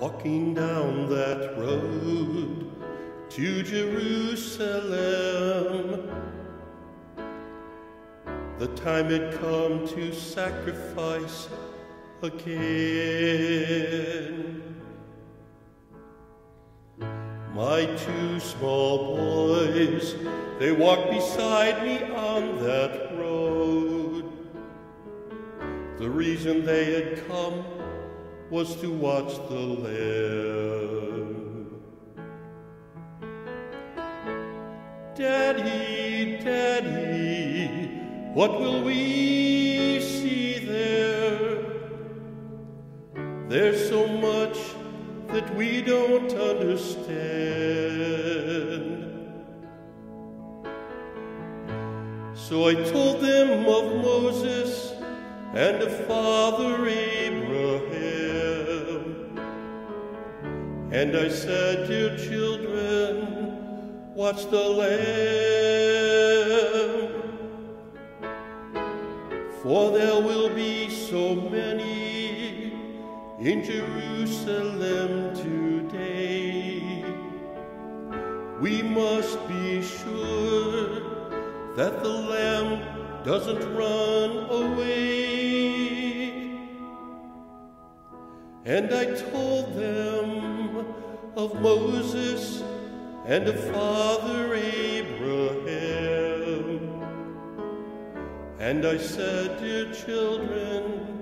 walking down that road to Jerusalem. The time had come to sacrifice again. My two small boys, they walked beside me on that road. The reason they had come was to watch the Lamb. Daddy, Daddy, what will we see there? There's so much that we don't understand. So I told them of Moses and of Father Abraham. And I said, Dear children, watch the Lamb. For there will be so many in Jerusalem today. We must be sure that the Lamb doesn't run away. And I told them of Moses and of Father Abraham. And I said, Dear children,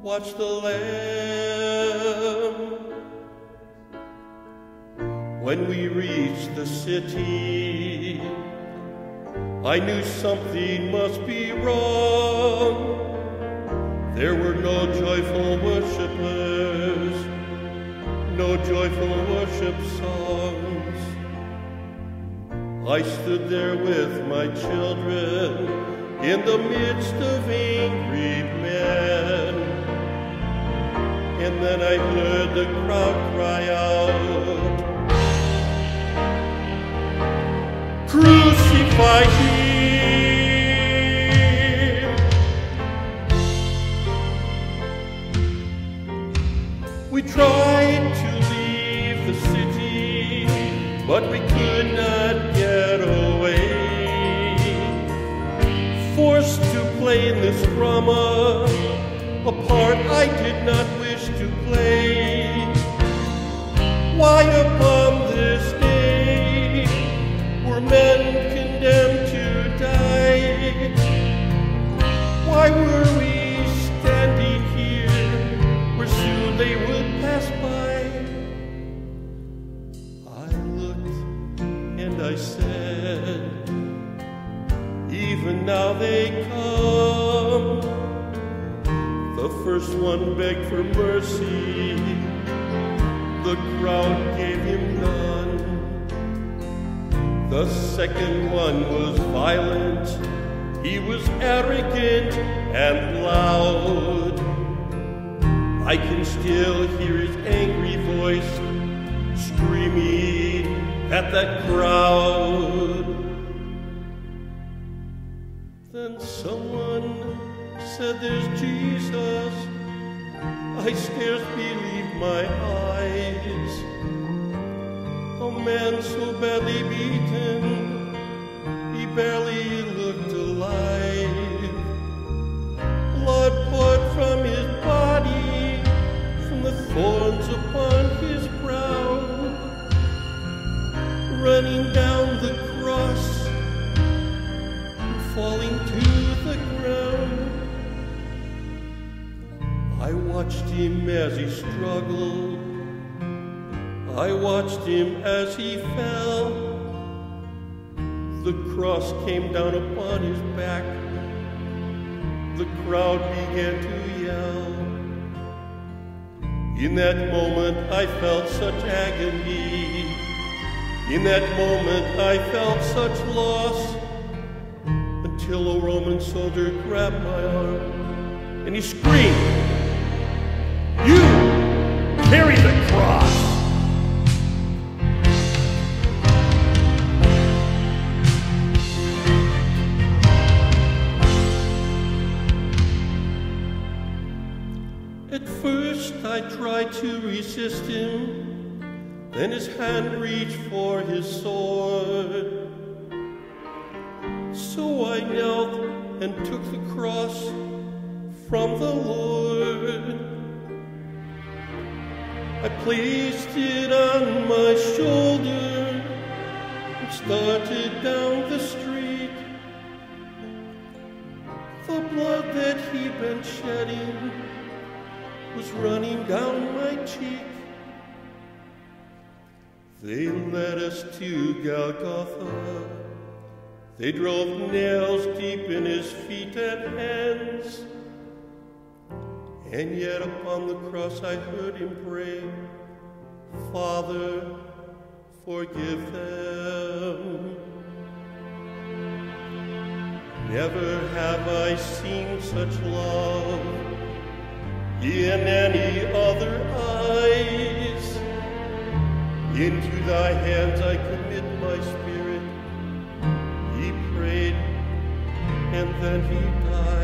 watch the Lamb. When we reached the city, I knew something must be wrong. There were no joyful worshippers, no joyful worship songs. I stood there with my children in the midst of angry men. And then I heard the crowd cry out, Crucify him! To play in this drama, a part I did not wish to play. Why upon this day were men condemned to die? Why were we standing here where soon they would pass by? I looked and I said, even now they come. The first one begged for mercy, the crowd gave him none. The second one was violent, he was arrogant and loud. I can still hear his angry voice screaming at that crowd. Then someone said, There's Jesus. I scarce believe my eyes. A man so badly beaten, he barely looked alive. Blood poured from his body, from the thorns upon I watched him as he struggled. I watched him as he fell. The cross came down upon his back. The crowd began to yell. In that moment, I felt such agony. In that moment, I felt such loss until a Roman soldier grabbed my arm and he screamed, carry the cross! At first I tried to resist him, then his hand reached for his sword. So I knelt and took the cross from the Lord. I placed it on my shoulder and started down the street. The blood that he'd been shedding was running down my cheek. They led us to Golgotha. They drove nails deep in his feet and hands. And yet upon the cross I heard him pray, Father, forgive them. Never have I seen such love in any other eyes. Into thy hands I commit my spirit. He prayed, and then he died.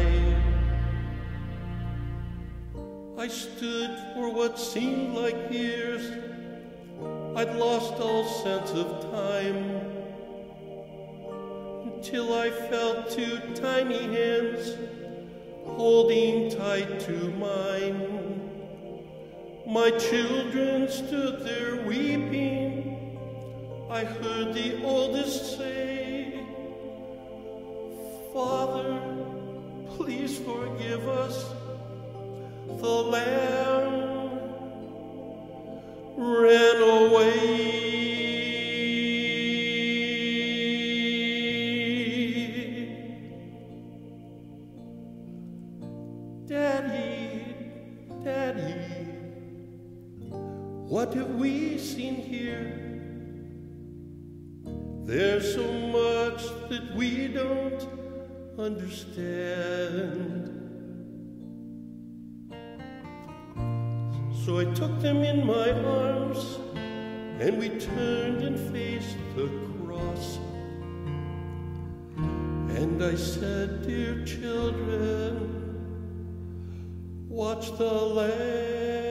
I stood for what seemed like years. I'd lost all sense of time until I felt two tiny hands holding tight to mine. My children stood there weeping. I heard the oldest say, what have we seen here? There's so much that we don't understand. So I took them in my arms and we turned and faced the cross. And I said, Dear children, watch the Lamb.